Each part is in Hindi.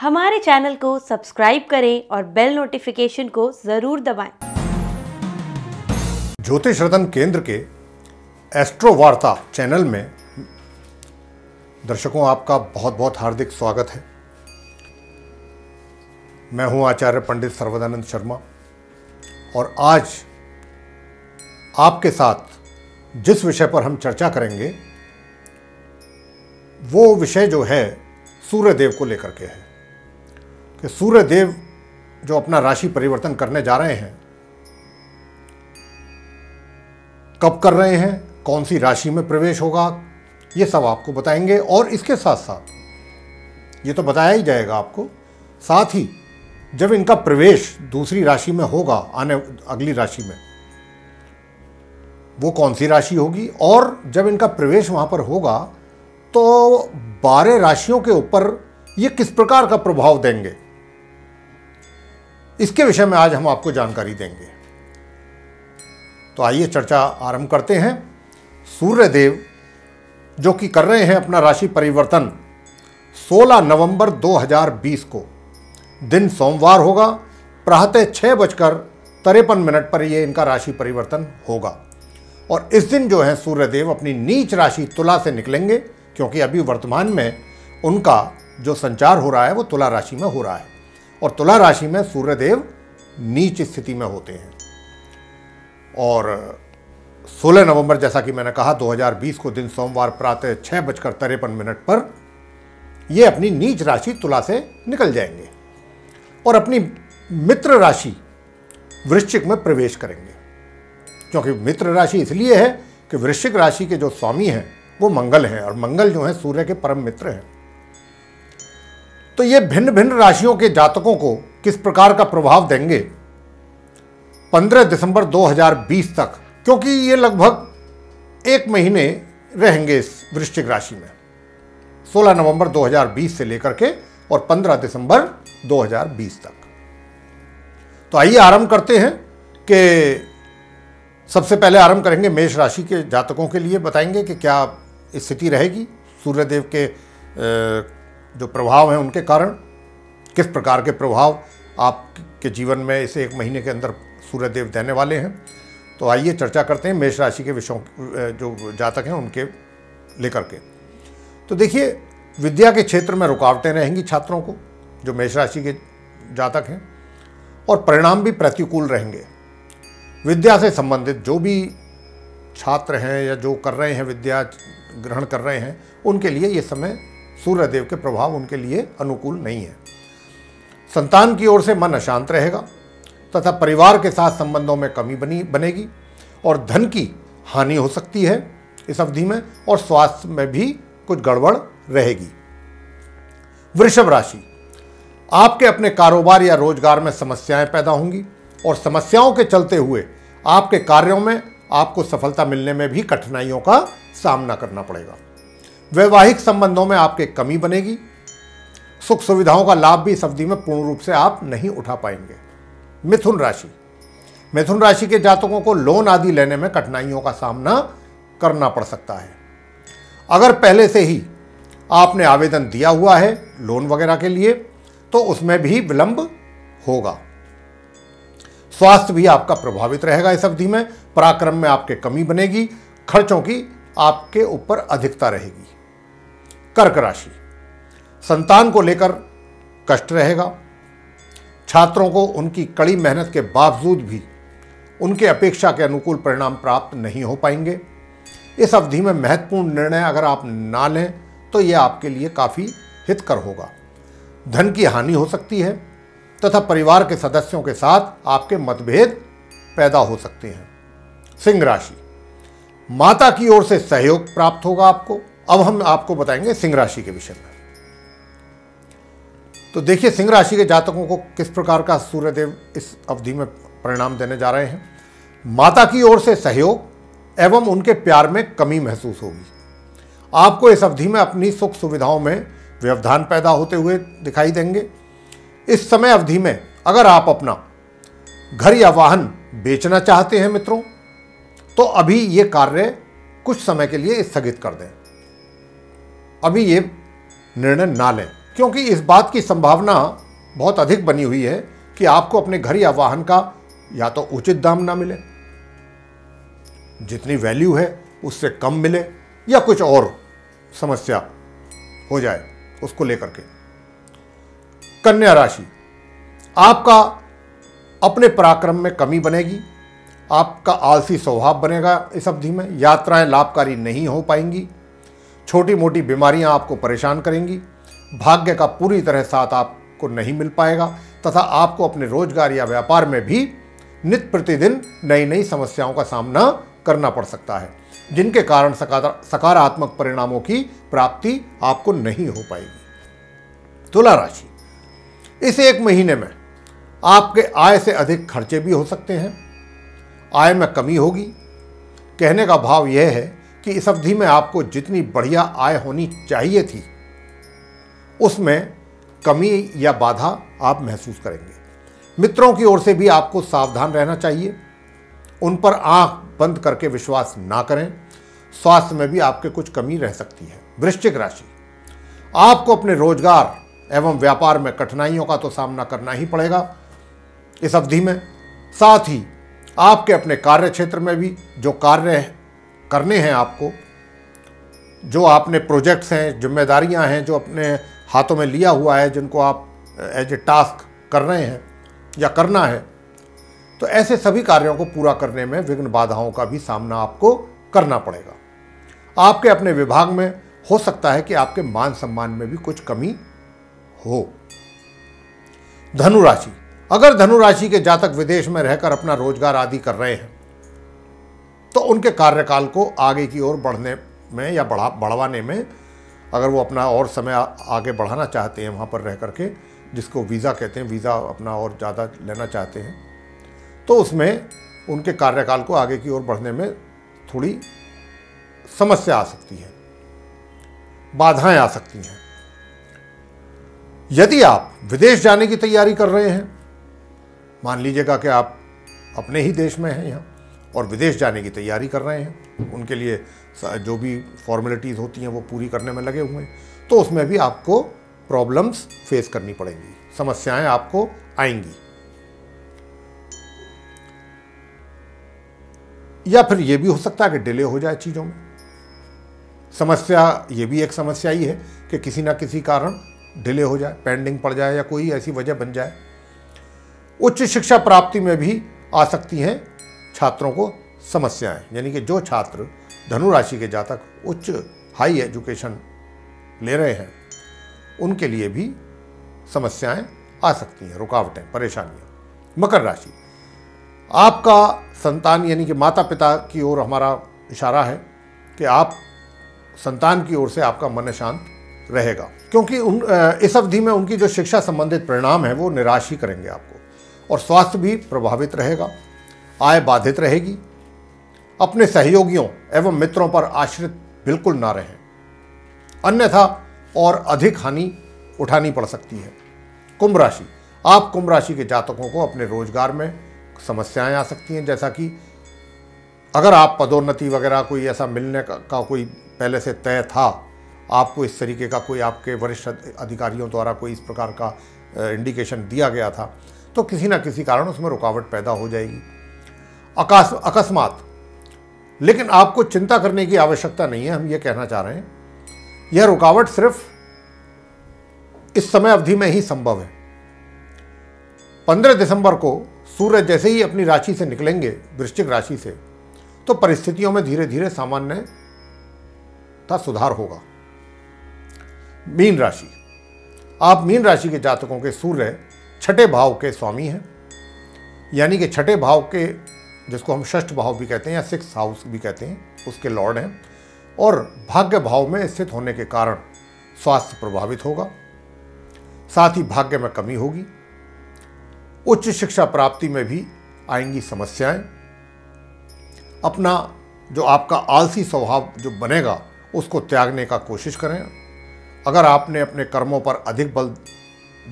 हमारे चैनल को सब्सक्राइब करें और बेल नोटिफिकेशन को ज़रूर दबाएँ। ज्योतिष रतन केंद्र के एस्ट्रो वार्ता चैनल में दर्शकों, आपका बहुत बहुत हार्दिक स्वागत है मैं हूँ आचार्य पंडित सर्वदानंद शर्मा और आज आपके साथ जिस विषय पर हम चर्चा करेंगे, वो विषय जो है सूर्य देव को लेकर के है कि सूर्य देव जो अपना राशि परिवर्तन करने जा रहे हैं, कब कर रहे हैं, कौन सी राशि में प्रवेश होगा, ये सब आपको बताएँगे। और इसके साथ साथ ये तो बताया ही जाएगा आपको, साथ ही जब इनका प्रवेश दूसरी राशि में होगा, आने, अगली राशि में, वो कौन सी राशि होगी? और जब इनका प्रवेश वहाँ पर होगा तो बारह राशियों के ऊपर ये किस प्रकार का प्रभाव देंगे? इसके विषय में आज हम आपको जानकारी देंगे। तो आइए चर्चा आरंभ करते हैं। सूर्य देव जो कि कर रहे हैं अपना राशि परिवर्तन 16 नवंबर 2020 को। दिन सोमवार होगा, प्रातः छः बजकर तिरपन मिनट पर यह इनका राशि परिवर्तन होगा। और इस दिन जो है सूर्यदेव अपनी नीच राशि तुला से निकलेंगे, क्योंकि अभी वर्तमान में उनका जो संचार हो रहा है वो तुला राशि में हो रहा है। और तुला राशि में सूर्यदेव नीच स्थिति में होते हैं। और 16 नवंबर जैसा कि मैंने कहा 2020 को दिन सोमवार प्रातः छः बजकर तिरपन मिनट पर ये अपनी नीच राशि तुला से निकल जाएँगे और अपनी मित्र राशि वृश्चिक में प्रवेश करेंगे। क्योंकि मित्र राशि इसलिए है कि वृश्चिक राशि के जो स्वामी हैं, वो मंगल हैं और मंगल जो है, सूर्य के परम मित्र हैं। तो ये भिन्न भिन्न राशियों के जातकों को किस प्रकार का प्रभाव देंगे? 15 दिसंबर 2020 तक, क्योंकि ये लगभग एक महीने रहेंगे इस वृश्चिक राशि में। 16 नवंबर 2020 से लेकर के और 15 दिसंबर 2020 तक। तो आइए आरंभ करते हैं कि सबसे पहले आरंभ करेंगे मेष राशि के जातकों के लिए, बताएँगे कि क्या स्थिति रहेगी। सूर्यदेव के जो प्रभाव हैं उनके कारण, किस प्रकार के प्रभाव आपके जीवन में इसे एक महीने के अंदर सूर्यदेव देने वाले हैं? तो आइए चर्चा करते हैं मेष राशि के विषयों जो जातक हैं उनके लेकर के। तो देखिए, विद्या के क्षेत्र में रुकावटें रहेंगी छात्रों को, जो मेष राशि के जातक हैं, और परिणाम भी प्रतिकूल रहेंगे। विद्या से संबंधित जो भी छात्र हैं या जो कर रहे हैं, विद्या ग्रहण कर रहे हैं, उनके लिए ये समय सूर्यदेव के प्रभाव उनके लिए अनुकूल नहीं है। संतान की ओर से मन अशांत रहेगा तथा परिवार के साथ संबंधों में कमी बनी, बनेगी और धन की हानि हो सकती है इस अवधि में और स्वास्थ्य में भी कुछ गड़बड़ रहेगी। वृषभ राशि, आपके अपने कारोबार या रोज़गार में समस्याएँ पैदा होंगी और समस्याओं के चलते हुए आपके कार्यों में आपको सफलता मिलने में भी कठिनाइयों का सामना करना पड़ेगा। वैवाहिक संबंधों में आपके कमी बनेगी। सुख सुविधाओं का लाभ भी इस अवधि में पूर्ण रूप से आप नहीं उठा पाएँगे। मिथुन राशि। मिथुन राशि के जातकों को लोन आदि लेने में कठिनाइयों का सामना करना पड़ सकता है। अगर पहले से ही आपने आवेदन दिया हुआ है लोन वगैरह के लिए तो उसमें भी विलंब होगा। स्वास्थ्य भी आपका प्रभावित रहेगा इस अवधि में। पराक्रम में आपके कमी बनेगी। खर्चों की आपके ऊपर अधिकता रहेगी। कर्क राशि। संतान को लेकर कष्ट रहेगा। छात्रों को उनकी कड़ी मेहनत के बावजूद भी उनके अपेक्षा के अनुकूल परिणाम प्राप्त नहीं हो पाएँगे। इस अवधि में महत्वपूर्ण निर्णय अगर आप ना लें तो यह आपके लिए काफ़ी हितकर होगा। धन की हानि हो सकती है तथा परिवार के सदस्यों के साथ आपके मतभेद पैदा हो सकते हैं। सिंह राशि। माता की ओर से सहयोग प्राप्त होगा आपको। अब हम आपको बताएँगे सिंह राशि के विषय में। तो देखिए, सिंह राशि के जातकों को किस प्रकार का सूर्यदेव इस अवधि में परिणाम देने जा रहे हैं। माता की ओर से सहयोग एवं उनके प्यार में कमी महसूस होगी। आपको इस अवधि में अपनी सुख सुविधाओं में व्यवधान पैदा होते हुए दिखाई देंगे। इस समय अवधि में अगर आप अपना घर या वाहन बेचना चाहते हैं मित्रों तो अभी ये कार्य कुछ समय के लिए स्थगित कर दें। अभी ये निर्णय ना लें, क्योंकि इस बात की संभावना बहुत अधिक बनी हुई है कि आपको अपने घर या वाहन का या तो उचित दाम ना मिले, जितनी वैल्यू है उससे कम मिले, या कुछ और समस्या हो जाए उसको लेकर के। कन्या राशि, आपका अपने पराक्रम में कमी बनेगी, आपका आलसी स्वभाव बनेगा इस अवधि में, यात्राएँ लाभकारी नहीं हो पाएँगी छोटी मोटी बीमारियाँ आपको परेशान करेंगी। भाग्य का पूरी तरह साथ आपको नहीं मिल पाएगा तथा आपको अपने रोज़गार या व्यापार में भी नित्य प्रतिदिन नई नई समस्याओं का सामना करना पड़ सकता है, जिनके कारण सकारात्मक परिणामों की प्राप्ति आपको नहीं हो पाएगी। तुला राशि। इस एक महीने में आपके आय से अधिक खर्चे भी हो सकते हैं। आय में कमी होगी। कहने का भाव यह है कि इस अवधि में आपको जितनी बढ़िया आय होनी चाहिए थी, उसमें कमी या बाधा आप महसूस करेंगे। मित्रों की ओर से भी आपको सावधान रहना चाहिए। उन पर आँख बंद करके विश्वास ना करें। स्वास्थ्य में भी आपके कुछ कमी रह सकती है। वृश्चिक राशि, आपको अपने रोज़गार एवं व्यापार में कठिनाइयों का तो सामना करना ही पड़ेगा। इस अवधि में साथ ही आपके अपने कार्य क्षेत्र में भी जो कार्य करने हैं आपको, जो आपने प्रोजेक्ट्स हैं, जिम्मेदारियाँ हैं, जो अपने हाथों में लिया हुआ है, जिनको आप, एज ए टास्क कर रहे हैं या करना है तो ऐसे सभी कार्यों को पूरा करने में विघ्न बाधाओं का भी सामना आपको करना पड़ेगा। आपके अपने विभाग में हो सकता है कि आपके मान सम्मान में भी कुछ कमी हो। धनुराशि अगर धनुराशि के जातक विदेश में रहकर अपना रोज़गार आदि कर रहे हैं तो उनके कार्यकाल को आगे की ओर बढ़ने में या बढ़ा, बढ़वाने में अगर वो अपना और समय आगे बढ़ाना चाहते हैं वहाँ पर रह करके, जिसको वीज़ा कहते हैं, वीज़ा अपना और ज़्यादा लेना चाहते हैं तो उसमें उनके कार्यकाल को आगे की ओर बढ़ने में थोड़ी समस्या आ सकती है, बाधाएँ आ सकती हैं। यदि आप विदेश जाने की तैयारी कर रहे हैं, मान लीजिएगा कि आप अपने ही देश में हैं यहाँ और विदेश जाने की तैयारी कर रहे हैं। उनके लिए जो भी फॉर्मेलिटीज़ होती हैं, वो पूरी करने में लगे हुए हैं। तो उसमें भी आपको प्रॉब्लम्स फेस करनी पड़ेंगी। समस्याएँ आपको आएँगी। या फिर ये भी हो सकता है कि डिले हो जाए चीज़ों में। समस्या, ये भी एक समस्या ही है कि किसी ना किसी कारण डिले हो जाए पेंडिंग पड़ जाए या कोई ऐसी वजह बन जाए। उच्च शिक्षा प्राप्ति में भी आ सकती हैं छात्रों को समस्याएँ, यानी कि जो छात्र धनु राशि के जातक उच्च हाई एजुकेशन ले रहे हैं, उनके लिए भी समस्याएँ आ सकती हैं, रुकावटें, परेशानियाँ। मकर राशि, आपका संतान, यानी कि माता पिता की ओर हमारा इशारा है कि आप संतान की ओर से आपका मन शांत रहेगा, क्योंकि उन इस अवधि में उनकी जो शिक्षा संबंधित परिणाम है, वो निराश ही करेंगे आपको, और स्वास्थ्य भी प्रभावित रहेगा। आय बाधित रहेगी। अपने सहयोगियों एवं मित्रों पर आश्रित बिल्कुल ना रहें। अन्यथा और अधिक हानि उठानी पड़ सकती है। कुंभ राशि। आप कुंभ राशि के जातकों को अपने रोज़गार में समस्याएँ आ सकती हैं जैसा कि अगर आप पदोन्नति वगैरह कोई ऐसा मिलने का, का कोई पहले से तय था आपको इस तरीके का कोई आपके वरिष्ठ अधिकारियों द्वारा कोई इस प्रकार का इंडिकेशन दिया गया था तो किसी ना किसी कारण उसमें रुकावट पैदा हो जाएगी। अकस्मात। लेकिन आपको चिंता करने की आवश्यकता नहीं है, हम ये कहना चाह रहे हैं। यह रुकावट सिर्फ़ इस समय अवधि में ही संभव है। पंद्रह दिसंबर को सूर्य जैसे ही अपनी राशि से निकलेंगे, वृश्चिक राशि से तो परिस्थितियों में धीरे धीरे सामान्य था सुधार होगा। मीन राशि। आप मीन राशि के जातकों के सूर्य छठे भाव के स्वामी हैं। यानी कि छठे भाव के जिसको हम षष्ठ भाव भी कहते हैं या सिक्स हाउस भी कहते हैं, उसके लॉर्ड हैं। और भाग्य भाव में स्थित होने के कारण स्वास्थ्य प्रभावित होगा, साथ ही भाग्य में कमी होगी, उच्च शिक्षा प्राप्ति में भी आएँगी समस्याएँ। अपना जो आपका आलसी स्वभाव जो बनेगा, उसको त्यागने का कोशिश करें। अगर आपने अपने कर्मों पर अधिक बल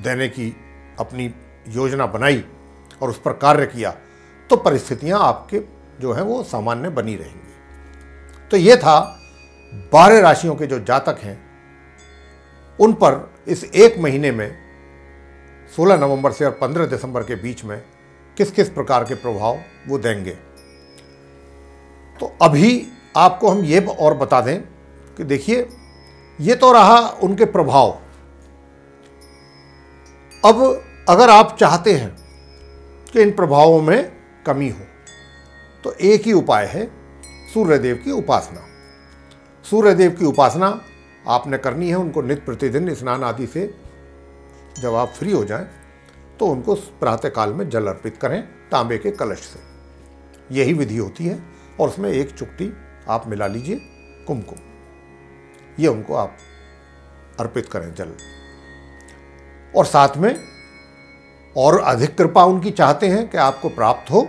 देने की अपनी योजना बनाई और उस पर कार्य किया तो परिस्थितियाँ आपके जो है वो सामान्य बनी रहेंगी। तो ये था बारह राशियों के जो जातक हैं, उन पर इस एक महीने में 16 नवंबर से और 15 दिसंबर के बीच में किस किस प्रकार के प्रभाव वो देंगे। तो अभी आपको हम ये और बता दें कि देखिए, ये तो रहा उनके प्रभाव। अब अगर आप चाहते हैं कि इन प्रभावों में कमी हो। तो एक ही उपाय है, सूर्यदेव की उपासना। सूर्यदेव की उपासना आपने करनी है, उनको नित्य प्रतिदिन स्नान आदि से जब आप फ्री हो जाएँ तो उनको प्रातः काल में जल अर्पित करें तांबे के कलश से। यही विधि होती है और उसमें एक चुटकी आप मिला लीजिए कुमकुम। ये उनको आप अर्पित करें जल। और साथ में और अधिक कृपा उनकी चाहते हैं कि आपको प्राप्त हो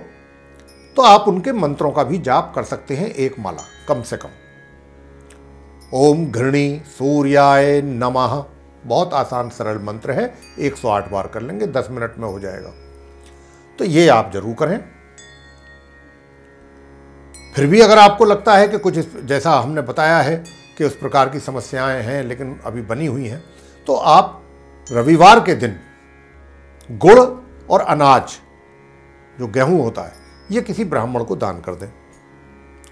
तो आप उनके मंत्रों का भी जाप कर सकते हैं एक माला, कम से कम। ओम घृणी सूर्याय नमः, बहुत आसान सरल मंत्र है 108 बार कर लेंगे 10 मिनट में हो जाएगा। तो ये आप ज़रूर करें। फिर भी अगर आपको लगता है कि कुछ जैसा हमने बताया है कि उस प्रकार की समस्याएँ हैं, लेकिन अभी बनी हुई हैं तो आप रविवार के दिन गुड़ और अनाज, जो गेहूँ होता है ये किसी ब्राह्मण को दान कर दें,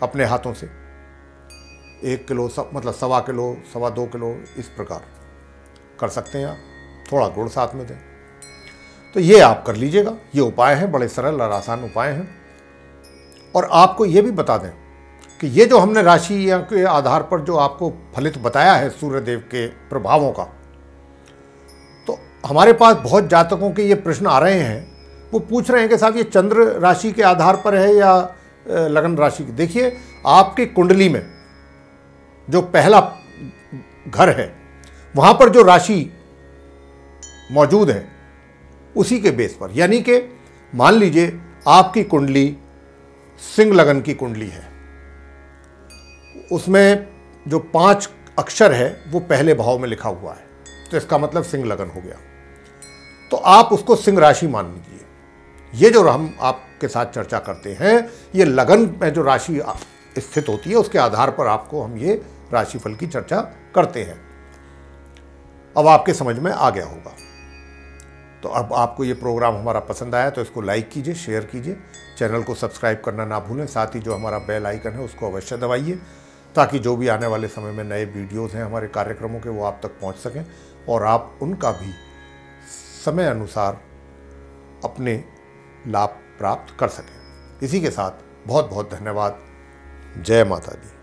अपने हाथों से। एक किलो सब मतलब सवा किलो, सवा दो किलो इस प्रकार कर सकते हैं आप। थोड़ा गुड़ साथ में दें। तो ये आप कर लीजिएगा। ये उपाय हैं, बड़े सरल और आसान उपाय हैं। और आपको ये भी बता दें कि ये जो हमने राशि के आधार पर जो आपको फलित बताया है सूर्यदेव के प्रभावों का तो हमारे पास बहुत जातकों के ये प्रश्न आ रहे हैं। वो पूछ रहे हैं कि साहब, ये चंद्र राशि के आधार पर है या लगन राशि की? देखिए, आपकी कुंडली में जो पहला घर है, वहाँ पर जो राशि मौजूद है, उसी के बेस पर। यानी कि मान लीजिए, आपकी कुंडली सिंह लगन की कुंडली है। उसमें जो पाँच अक्षर है, वो पहले भाव में लिखा हुआ है। तो इसका मतलब सिंह लगन हो गया। तो आप उसको सिंह राशि मान लीजिए। ये जो हम आपके साथ चर्चा करते हैं, ये लगन में जो राशि स्थित होती है, उसके आधार पर आपको हम ये राशिफल की चर्चा करते हैं। अब आपके समझ में आ गया होगा। तो अब आपको ये प्रोग्राम हमारा पसंद आया तो इसको लाइक कीजिए, शेयर कीजिए, चैनल को सब्सक्राइब करना ना भूलें, साथ ही जो हमारा बेल आइकन है उसको अवश्य दबाइए, ताकि जो भी आने वाले समय में नए वीडियोस हैं हमारे कार्यक्रमों के, वो आप तक पहुँच सकें और आप उनका भी समय अनुसार अपने लाभ प्राप्त कर सकें। इसी के साथ बहुत बहुत धन्यवाद। जय माता दी।